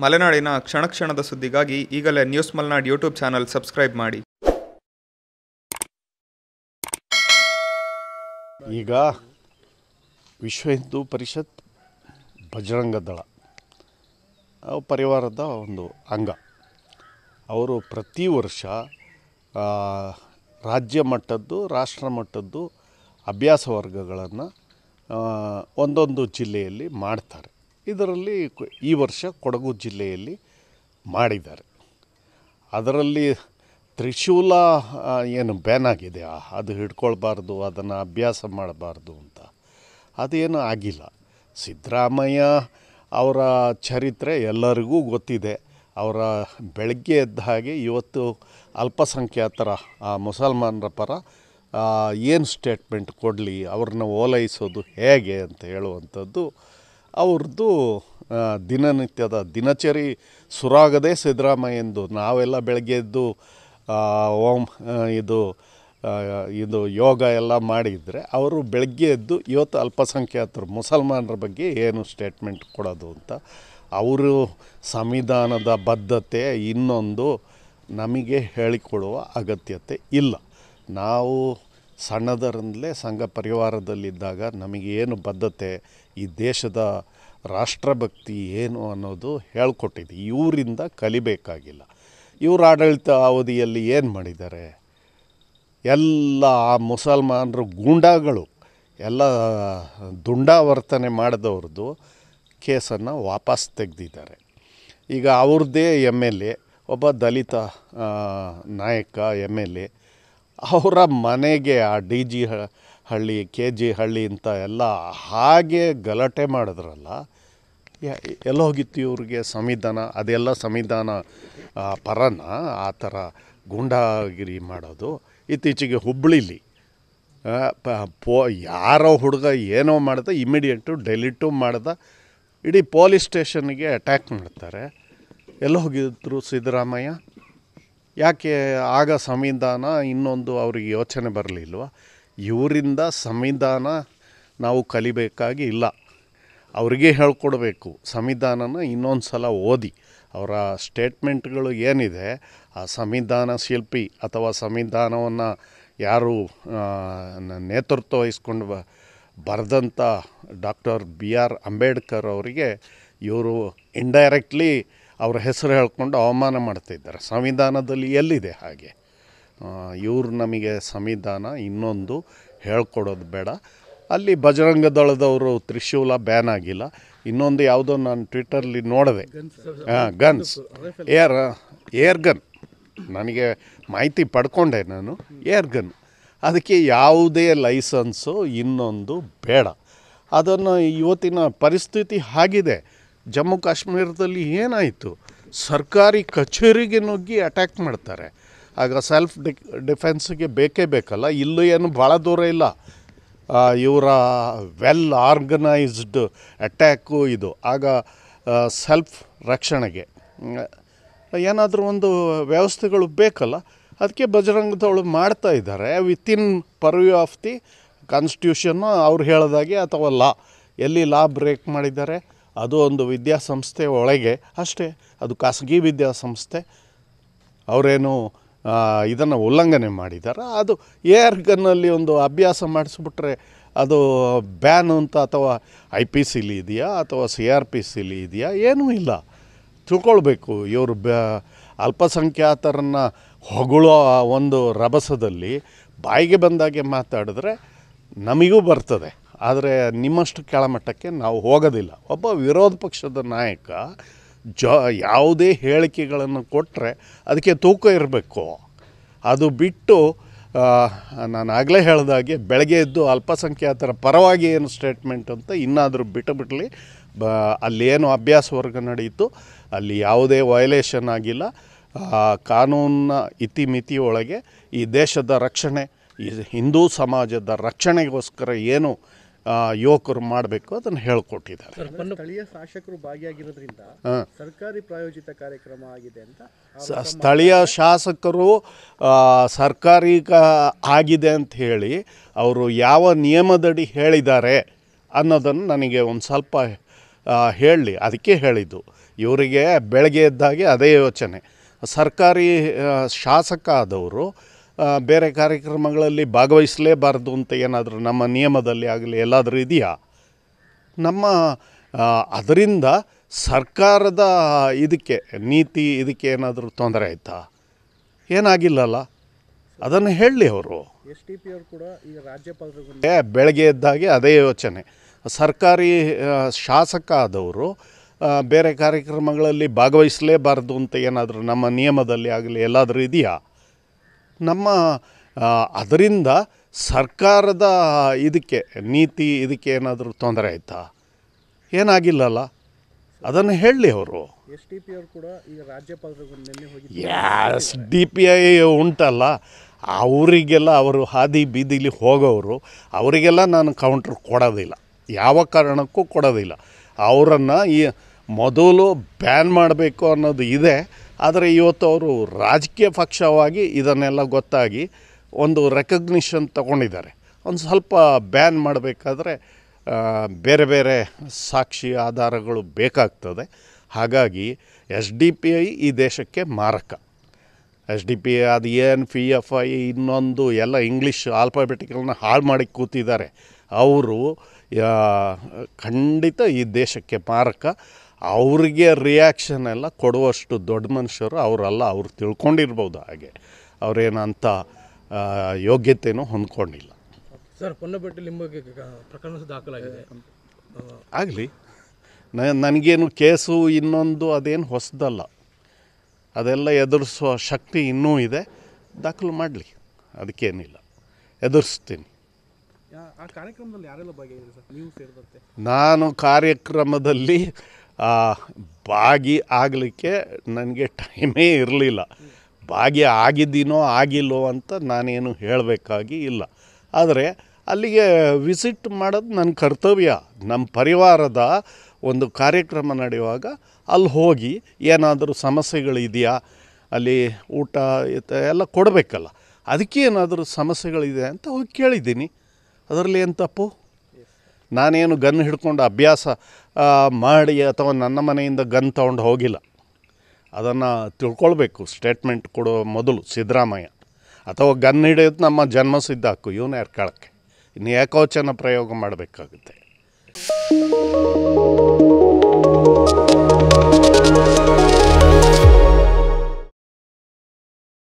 ಮಲೆನಾಡಿನ ಕ್ಷಣ ಕ್ಷಣದ ಸುದ್ದಿಗಾಗಿ ಈಗಲೇ news Malenad YouTube channel subscribe ಮಾಡಿ. ಈಗ ವಿಶ್ವ ಹಿಂದೂ ಪರಿಷತ್ ಬಜರಂಗ ದಳ ಪರಿವಾರದ ಒಂದು ಅಂಗ. ಅವರು ಪ್ರತಿ ವರ್ಷ ರಾಜ್ಯ ಮಟ್ಟದ್ದು, ರಾಷ್ಟ್ರ ಮಟ್ಟದ್ದು ಅಭ್ಯಾಸ ವರ್ಗಗಳನ್ನು ಒಂದೊಂದು ಜಿಲ್ಲೆಯಲ್ಲಿ ಮಾಡ್ತಾರೆ. ಇದರಲ್ಲಿ ಈ ವರ್ಷ ಕೊಡಗು ಜಿಲ್ಲೆಯಲ್ಲಿ ಮಾಡಿದ್ದಾರೆ. ಅದರಲ್ಲಿ ತ್ರಿಶೂಲ ಏನು ಬ್ಯಾನ್ ಆಗಿದೆ. ಅದು ಹಿಡ್ಕೊಳ್ಬಾರ್ದು, ಅದನ್ನು ಅಭ್ಯಾಸ ಮಾಡಬಾರ್ದು ಅಂತ. ಅದೇನು ಆಗಿಲ್ಲ. ಸಿದ್ದರಾಮಯ್ಯ ಅವರ ಚರಿತ್ರೆ ಎಲ್ಲರಿಗೂ ಗೊತ್ತಿದೆ. ಅವರ ಬೆಳಗ್ಗೆ ಎದ್ದ ಹಾಗೆ ಇವತ್ತು ಅಲ್ಪಸಂಖ್ಯಾತರ ಮುಸಲ್ಮಾನರ ಪರ ಏನು ಸ್ಟೇಟ್ಮೆಂಟ್ ಕೊಡಲಿ, ಅವ್ರನ್ನ ಓಲೈಸೋದು ಹೇಗೆ ಅಂತ ಹೇಳುವಂಥದ್ದು ಅವ್ರದ್ದು ದಿನನಿತ್ಯದ ದಿನಚರಿ ಸುರಾಗದೆ ಸಿದ್ದರಾಮಯ್ಯಂದು ನಾವೆಲ್ಲ ಬೆಳಗ್ಗೆ ಎದ್ದು ಓಂ ಇದು ಇದು ಯೋಗ ಎಲ್ಲ ಮಾಡಿದರೆ ಅವರು ಬೆಳಗ್ಗೆ ಎದ್ದು ಇವತ್ತು ಅಲ್ಪಸಂಖ್ಯಾತರು, ಮುಸಲ್ಮಾನರ ಬಗ್ಗೆ ಏನು ಸ್ಟೇಟ್ಮೆಂಟ್ ಕೊಡೋದು ಅಂತ, ಅವರು ಸಂವಿಧಾನದ ಬದ್ಧತೆ ಇನ್ನೊಂದು ನಮಗೆ ಹೇಳಿಕೊಡುವ ಅಗತ್ಯತೆ ಇಲ್ಲ. ನಾವು ಸಣ್ಣದರಿಂದಲೇ ಸಂಘ ಪರಿವಾರದಲ್ಲಿದ್ದಾಗ ನಮಗೆ ಏನು ಬದ್ಧತೆ, ಈ ದೇಶದ ರಾಷ್ಟ್ರಭಕ್ತಿ ಏನು ಅನ್ನೋದು ಹೇಳ್ಕೊಟ್ಟಿದೆ ಇವರಿಂದ ಕಲಿಬೇಕಾಗಿಲ್ಲ. ಇವರ ಆಡಳಿತ ಅವಧಿಯಲ್ಲಿ ಏನು ಮಾಡಿದ್ದಾರೆ? ಎಲ್ಲ ಆ ಮುಸಲ್ಮಾನರು ಗೂಂಡಾಗಳು, ಎಲ್ಲ ದುಂಡಾವರ್ತನೆ ಮಾಡಿದವ್ರದ್ದು ಕೇಸನ್ನು ವಾಪಸ್ ತೆಗೆದಿದ್ದಾರೆ. ಈಗ ಅವ್ರದ್ದೇ ಎಂ ಎಲ್ ಎ, ಒಬ್ಬ ದಲಿತ ನಾಯಕ, ಎಂ ಎಲ್ ಎ ಅವರ ಮನೆಗೆ ಆ D J Halli, K G Halli ಅಂತ ಎಲ್ಲ ಹಾಗೆ ಗಲಾಟೆ ಮಾಡಿದ್ರಲ್ಲ ಎಲ್ಲ ಎಲ್ಲೋಗಿತ್ತು ಇವ್ರಿಗೆ ಸಂವಿಧಾನ, ಅದೆಲ್ಲ ಸಂವಿಧಾನ ಪರನ ಆ ಥರ ಗೂಂಡಾಗಿರಿ ಮಾಡೋದು. ಇತ್ತೀಚೆಗೆ ಹುಬ್ಬಳ್ಳಿಲಿ ಪೋ ಯಾರೋ ಹುಡುಗ ಏನೋ ಮಾಡ್ದೆ, ಇಮಿಡಿಯೇಟು ಡೆಲಿಟು ಮಾಡ್ದ, ಇಡೀ ಪೊಲೀಸ್ ಸ್ಟೇಷನ್ಗೆ ಅಟ್ಯಾಕ್ ಮಾಡ್ತಾರೆ. ಎಲ್ಲ ಹೋಗಿದ್ರು ಸಿದ್ದರಾಮಯ್ಯ? ಯಾಕೆ ಆಗ ಸಂವಿಧಾನ ಇನ್ನೊಂದು ಅವ್ರಿಗೆ ಯೋಚನೆ ಬರಲಿಲ್ವ? ಇವರಿಂದ ಸಂವಿಧಾನ ನಾವು ಕಲಿಬೇಕಾಗಿ ಇಲ್ಲ. ಅವ್ರಿಗೆ ಹೇಳ್ಕೊಡ್ಬೇಕು. ಸಂವಿಧಾನನ ಇನ್ನೊಂದು ಸಲ ಓದಿ. ಅವರ ಸ್ಟೇಟ್ಮೆಂಟ್ಗಳು ಏನಿದೆ, ಆ ಸಂವಿಧಾನ ಶಿಲ್ಪಿ ಅಥವಾ ಸಂವಿಧಾನವನ್ನು ಯಾರು ನೇತೃತ್ವ ವಹಿಸ್ಕೊಂಡು ಬ ಬರೆದಂಥ ಡಾಕ್ಟರ್ ಬಿ ಆರ್ ಅಂಬೇಡ್ಕರ್ ಅವರಿಗೆ ಇವರು ಇಂಡೈರೆಕ್ಟ್ಲಿ ಅವ್ರ ಹೆಸರು ಹೇಳ್ಕೊಂಡು ಅವಮಾನ ಮಾಡ್ತಿದ್ದಾರೆ ಸಂವಿಧಾನದಲ್ಲಿ ಎಲ್ಲಿದೆ ಹಾಗೆ? ಇವರು ನಮಗೆ ಸಂವಿಧಾನ ಇನ್ನೊಂದು ಹೇಳ್ಕೊಡೋದು ಬೇಡ. ಅಲ್ಲಿ ಬಜರಂಗ ದಳದವರು ತ್ರಿಶೂಲ ಬ್ಯಾನ್ ಆಗಿಲ್ಲ. ಇನ್ನೊಂದು ಯಾವುದೋ ನಾನು ಟ್ವಿಟ್ಟರ್ಲಿ ನೋಡಿದೆ. ಹಾಂ ಗನ್ಸ್ ಏರ್ ಏರ್ ಗನ್ ನನಗೆ ಮಾಹಿತಿ ಪಡ್ಕೊಂಡೆ ನಾನು. ಏರ್ ಗನ್ ಅದಕ್ಕೆ ಯಾವುದೇ ಲೈಸನ್ಸು ಇನ್ನೊಂದು ಬೇಡ. ಅದನ್ನು ಇವತ್ತಿನ ಪರಿಸ್ಥಿತಿ ಆಗಿದೆ. ಜಮ್ಮು ಕಾಶ್ಮೀರದಲ್ಲಿ ಏನಾಯಿತು? ಸರ್ಕಾರಿ ಕಚೇರಿಗೆ ನುಗ್ಗಿ ಅಟ್ಯಾಕ್ ಮಾಡ್ತಾರೆ. ಆಗ ಸೆಲ್ಫ್ ಡಿ ಡಿಫೆನ್ಸ್ಗೆ ಬೇಕೇ ಬೇಕಲ್ಲ, ಇಲ್ಲೂ ಏನು ಭಾಳ ದೂರ ಇಲ್ಲ. ಇವರ ವೆಲ್ ಆರ್ಗನೈಸ್ಡ್ ಅಟ್ಯಾಕು ಇದು. ಆಗ ಸೆಲ್ಫ್ ರಕ್ಷಣೆಗೆ. ಏನಾದರೂ ಒಂದು ವ್ಯವಸ್ಥೆಗಳು ಬೇಕಲ್ಲ, ಅದಕ್ಕೆ ಬಜರಂಗದವಳು ಮಾಡ್ತಾ ಇದ್ದಾರೆ. ವಿತಿನ್ ಪರ್ವ್ಯೂ ಆಫ್ ದಿ ಕಾನ್ಸ್ಟಿಟ್ಯೂಷನ್ನು ಅವ್ರು ಹೇಳ್ದಾಗೆ ಅಥವಾ ಲಾ ಎಲ್ಲಿ ಲಾ ಬ್ರೇಕ್ ಮಾಡಿದ್ದಾರೆ? ಅದು ಒಂದು ವಿದ್ಯಾಸಂಸ್ಥೆ ಒಳಗೆ ಅಷ್ಟೇ. ಅದು ಖಾಸಗಿ ವಿದ್ಯಾಸಂಸ್ಥೆ. ಅವರೇನು ಇದನ್ನು ಉಲ್ಲಂಘನೆ ಮಾಡಿದ್ದಾರೆ ಅದು ಏರ್ ಗನ್ನಲ್ಲಿ ಒಂದು ಅಭ್ಯಾಸ ಮಾಡಿಸ್ಬಿಟ್ರೆ ಅದು ಬ್ಯಾನ್ ಅಂತ ಅಥವಾ ಐ ಪಿ ಸಿಲಿ ಇದೆಯಾ ಅಥವಾ ಸಿ ಆರ್ ಪಿ ಸಿಲಿ ಇದೆಯಾ ಏನೂ ಇಲ್ಲ. ತಿಳ್ಕೊಳ್ಬೇಕು, ಇವರು ಬ ಅಲ್ಪಸಂಖ್ಯಾತರನ್ನು ಹೊಗಳೋ ಒಂದು ರಭಸದಲ್ಲಿ ಬಾಯಿಗೆ ಬಂದಾಗೆ ಮಾತಾಡಿದ್ರೆ ನಮಗೂ ಬರ್ತದೆ. ಆದರೆ ನಿಮ್ಮಷ್ಟು ಕೆಳಮಟ್ಟಕ್ಕೆ ನಾವು ಹೋಗೋದಿಲ್ಲ. ಒಬ್ಬ ವಿರೋಧ ಪಕ್ಷದ ನಾಯಕ ಜ ಯಾವುದೇ ಹೇಳಿಕೆಗಳನ್ನು ಕೊಟ್ಟರೆ ಅದಕ್ಕೆ ತೂಕ ಇರಬೇಕು. ಅದು ಬಿಟ್ಟು ನಾನು ಆಗಲೇ ಹೇಳಿದಾಗೆ ಬೆಳಗ್ಗೆ ಎದ್ದು ಅಲ್ಪಸಂಖ್ಯಾತರ ಪರವಾಗಿ ಏನು ಸ್ಟೇಟ್ಮೆಂಟ್ ಅಂತ ಇನ್ನಾದರೂ ಬಿಟ್ಟು ಬಿಡಲಿ. ಬ ಅಲ್ಲೇನು ಅಭ್ಯಾಸ ವರ್ಗ ನಡೆಯಿತು, ಅಲ್ಲಿ ಯಾವುದೇ ವಯಲೇಷನ್ ಆಗಿಲ್ಲ. ಕಾನೂನಿನ ಇತಿಮಿತಿ ಒಳಗೆ ಈ ದೇಶದ ರಕ್ಷಣೆ, ಈ ಹಿಂದೂ ಸಮಾಜದ ರಕ್ಷಣೆಗೋಸ್ಕರ ಏನು ಯುವಕರು ಮಾಡಬೇಕು ಅದನ್ನು ಹೇಳ್ಕೊಟ್ಟಿದ್ದಾರೆ. ಸ್ಥಳೀಯ ಶಾಸಕರು ಭಾಗಿಯಾಗಿರೋದ್ರಿಂದ ಹಾಂ. ಸರ್ಕಾರಿ ಪ್ರಾಯೋಜಿತ ಕಾರ್ಯಕ್ರಮ ಆಗಿದೆ ಅಂತ ಸ್ಥಳೀಯ ಶಾಸಕರು ಸರ್ಕಾರಿ ಆಗಿದೆ ಅಂತ ಹೇಳಿ ಅವರು ಯಾವ ನಿಯಮದಡಿ ಹೇಳಿದ್ದಾರೆ ಅನ್ನೋದನ್ನು ನನಗೆ ಒಂದು ಸ್ವಲ್ಪ ಹೇಳಲಿ ಅದಕ್ಕೆ ಹೇಳಿದ್ದು. ಇವರಿಗೆ ಬೆಳಗ್ಗೆ ಎದ್ದಾಗೆ ಅದೇ ಯೋಚನೆ. ಸರ್ಕಾರಿ ಶಾಸಕ ಆದವರು ಬೇರೆ ಕಾರ್ಯಕ್ರಮಗಳಲ್ಲಿ ಭಾಗವಹಿಸಲೇಬಾರ್ದು ಅಂತ ಏನಾದರೂ ನಮ್ಮ ನಿಯಮದಲ್ಲಿ ಆಗಲಿ ಎಲ್ಲಾದರೂ ಇದೆಯಾ? ನಮ್ಮ ಅದರಿಂದ ಸರ್ಕಾರದ ಇದಕ್ಕೆ ನೀತಿ ಇದಕ್ಕೆ ಏನಾದರೂ ತೊಂದರೆ ಆಯಿತಾ? ಏನಾಗಿಲ್ಲಲ್ಲ? ಅದನ್ನು ಹೇಳಲಿ ಅವರು. ಎಸ್ ಟಿ ಪಿ ಅವರು ಕೂಡ ಈಗ ರಾಜ್ಯಪಾಲರಿಗೆ ಬೆಳಗ್ಗೆ ಎದ್ದಾಗೆ ಅದೇ ಯೋಚನೆ. ಸರ್ಕಾರಿ ಶಾಸಕ ಆದವರು ಬೇರೆ ಕಾರ್ಯಕ್ರಮಗಳಲ್ಲಿ ಭಾಗವಹಿಸಲೇಬಾರ್ದು ಅಂತ ಏನಾದರೂ ನಮ್ಮ ನಿಯಮದಲ್ಲಿ ಆಗಲಿ ಎಲ್ಲಾದರೂ ಇದೆಯಾ? ನಮ್ಮ ಅದರಿಂದ ಸರ್ಕಾರದ ಇದಕ್ಕೆ ನೀತಿ ಇದಕ್ಕೆ ಏನಾದರೂ ತೊಂದರೆ ಆಯಿತಾ? ಏನಾಗಿಲ್ಲಲ್ಲ? ಅದನ್ನು ಹೇಳಲಿ ಅವರು. ಎಸ್ ಡಿ ಪಿ ಅವರು ಕೂಡ ಈಗ ರಾಜ್ಯಪಾಲರು ಎಸ್ ಡಿ ಪಿ ಐ ಉಂಟಲ್ಲ ಅವರಿಗೆಲ್ಲ ಅವರು ಹಾದಿ ಬೀದಿಲಿ ಹೋಗೋರು ಅವರಿಗೆಲ್ಲ ನಾನು ಕೌಂಟ್ರ್ ಕೊಡೋದಿಲ್ಲ. ಯಾವ ಕಾರಣಕ್ಕೂ ಕೊಡೋದಿಲ್ಲ. ಅವರನ್ನು ಈ ಮೊದಲು ಬ್ಯಾನ್ ಮಾಡಬೇಕು ಅನ್ನೋದು ಇದೆ. ಆದರೆ ಇವತ್ತು ಅವರು ರಾಜಕೀಯ ಪಕ್ಷವಾಗಿ ಇದನ್ನೆಲ್ಲ ಗೊತ್ತಾಗಿ ಒಂದು ರೆಕಗ್ನಿಷನ್ ತಗೊಂಡಿದ್ದಾರೆ. ಒಂದು ಸ್ವಲ್ಪ ಬ್ಯಾನ್ ಮಾಡಬೇಕಾದ್ರೆ ಬೇರೆ ಬೇರೆ ಸಾಕ್ಷಿ ಆಧಾರಗಳು ಬೇಕಾಗ್ತದೆ. ಹಾಗಾಗಿ ಎಸ್ ಡಿ ಪಿ ಐ ಈ ದೇಶಕ್ಕೆ ಮಾರಕ. ಎಸ್ ಡಿ ಪಿ ಐ ಅದು ಏನು ಪಿ ಎಫ್ ಐ ಇನ್ನೊಂದು ಎಲ್ಲ ಇಂಗ್ಲೀಷ್ ಆಲ್ಫಾಬೆಟಿಕಲ್ನ ಹಾಳು ಮಾಡಿ ಕೂತಿದ್ದಾರೆ. ಅವರು ಖಂಡಿತ ಈ ದೇಶಕ್ಕೆ ಮಾರಕ. ಅವ್ರಿಗೆ ರಿಯಾಕ್ಷನ್ ಎಲ್ಲ ಕೊಡುವಷ್ಟು ದೊಡ್ಡ ಮನುಷ್ಯರು ಅವರಲ್ಲ ಅವ್ರು ತಿಳ್ಕೊಂಡಿರ್ಬೋದು ಹಾಗೆ. ಅವರೇನಂತ ಯೋಗ್ಯತೆಯೂ ಹೊಂದ್ಕೊಂಡಿಲ್ಲ. ಸರ್ ಪೊನ್ನಪೇಟೆ ಲಿಂಬಗೆ ಪ್ರಕರಣ ದಾಖಲಾಗಿದೆ. ಆಗಲಿ. ನನಗೇನು ಕೇಸು ಇನ್ನೊಂದು ಅದೇನು ಹೊಸದಲ್ಲ. ಅದೆಲ್ಲ ಎದುರಿಸುವ ಶಕ್ತಿ ಇನ್ನೂ ಇದೆ. ದಾಖಲು ಮಾಡಲಿ. ಅದಕ್ಕೇನಿಲ್ಲ. ಎದುರಿಸ್ತೀನಿ. ಆ ಕಾರ್ಯಕ್ರಮದಲ್ಲಿ ಯಾರೆಲ್ಲ ನಾನು ಕಾರ್ಯಕ್ರಮದಲ್ಲಿ ಭಾಗಿ ಆಗಲಿಕ್ಕೆ ನನಗೆ ಟೈಮೇ ಇರಲಿಲ್ಲ. ಭಾಗಿ ಆಗಿದ್ದೀನೋ ಆಗಿಲ್ಲೋ ಅಂತ ನಾನೇನು ಹೇಳಬೇಕಾಗಿ ಇಲ್ಲ. ಆದರೆ ಅಲ್ಲಿಗೆ ವಿಸಿಟ್ ಮಾಡೋದು ನನ್ನ ಕರ್ತವ್ಯ. ನಮ್ಮ ಪರಿವಾರದ ಒಂದು ಕಾರ್ಯಕ್ರಮ ನಡೆಯುವಾಗ ಅಲ್ಲಿ ಹೋಗಿ ಏನಾದರೂ ಸಮಸ್ಯೆಗಳಿದೆಯಾ, ಅಲ್ಲಿ ಊಟ ಎಲ್ಲ ಕೊಡಬೇಕಲ್ಲ. ಅದಕ್ಕೆ ಏನಾದರೂ ಸಮಸ್ಯೆಗಳಿದೆ ಅಂತ ಹೋಗಿ ಕೇಳಿದ್ದೀನಿ. ಅದರಲ್ಲಿ ಏನು ತಪ್ಪು? ನಾನೇನು ಗನ್ ಹಿಡ್ಕೊಂಡು ಅಭ್ಯಾಸ ಮಾಡಿ ಅಥವಾ ನನ್ನ ಮನೆಯಿಂದ ಗನ್ ತೊಗೊಂಡು ಹೋಗಿಲ್ಲ. ಅದನ್ನು ತಿಳ್ಕೊಳ್ಬೇಕು ಸ್ಟೇಟ್ಮೆಂಟ್ ಕೊಡೋ ಮೊದಲು ಸಿದ್ದರಾಮಯ್ಯ. ಅಥವಾ ಗನ್ ಹಿಡಿಯೋದು ನಮ್ಮ ಜನ್ಮ ಸಿದ್ಧ ಹಕ್ಕು ಇವನು ಯಾರು ಇನ್ನು ಏಕವಚನ ಪ್ರಯೋಗ ಮಾಡಬೇಕಾಗುತ್ತೆ.